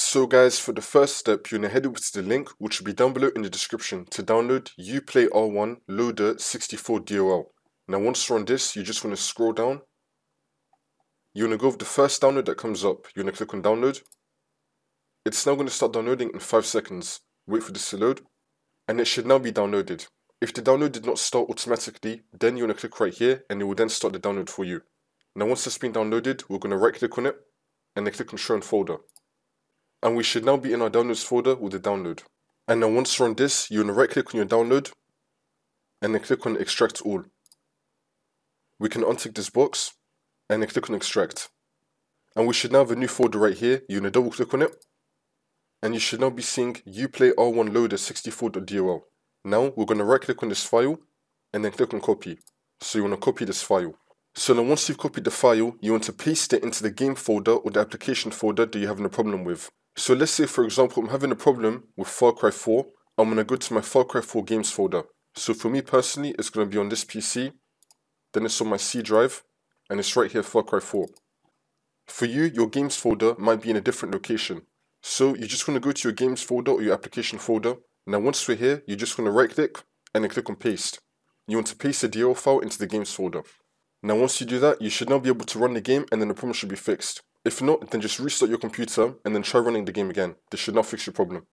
So guys, for the first step, you're to head over to the link, which will be down below in the description, to download Uplay R1 Loader 64 DLL. Now once you're on this, you just want to scroll down. You want to go with the first download that comes up. You want to click on download. It's now going to start downloading in 5 seconds. Wait for this to load. And it should now be downloaded. If the download did not start automatically, then you want to click right here and it will then start the download for you. Now once it's been downloaded, we're going to right click on it and then click on show in folder. And we should now be in our downloads folder with the download. And now once you're on this, you're going to right click on your download and then click on extract all. We can untick this box and then click on extract. And we should now have a new folder right here. You're going to double click on it. And you should now be seeing uplay r1 loader 64.dll. Now we're going to right click on this file and then click on copy. So you want to copy this file. So now once you've copied the file, you want to paste it into the game folder or the application folder that you're having a problem with. So let's say for example I'm having a problem with Far Cry 4. I'm going to go to my Far Cry 4 games folder. So for me personally, it's going to be on this PC. Then it's on my C drive. And it's right here Far Cry 4. For you, your games folder might be in a different location. So you just want to go to your games folder or your application folder. Now once we're here, you're just want to right click and then click on paste. You want to paste the DLL file into the games folder. Now once you do that, you should now be able to run the game and then the problem should be fixed. If not, then just restart your computer and then try running the game again. This should not fix your problem.